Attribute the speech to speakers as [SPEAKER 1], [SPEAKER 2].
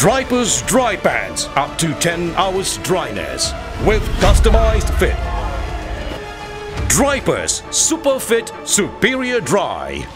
[SPEAKER 1] Drypers Dry Pants up to 10 hours dryness with customized fit. Drypers Super Fit Superior Dry.